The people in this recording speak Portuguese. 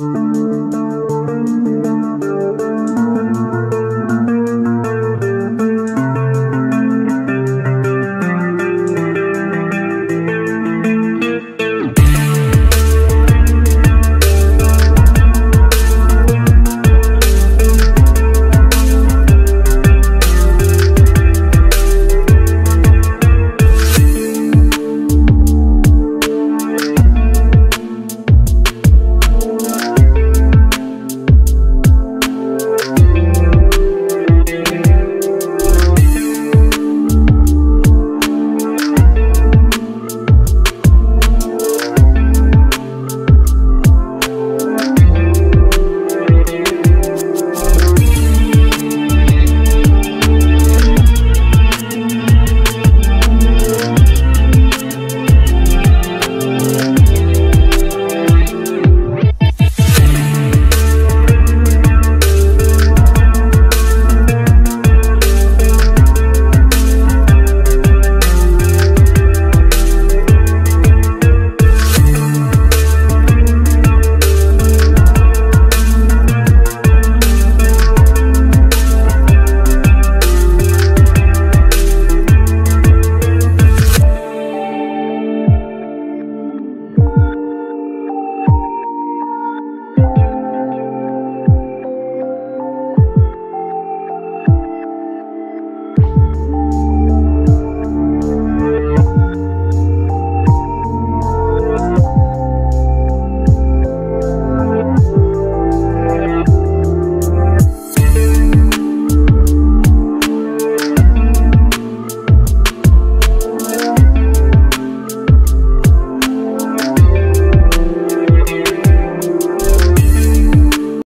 Música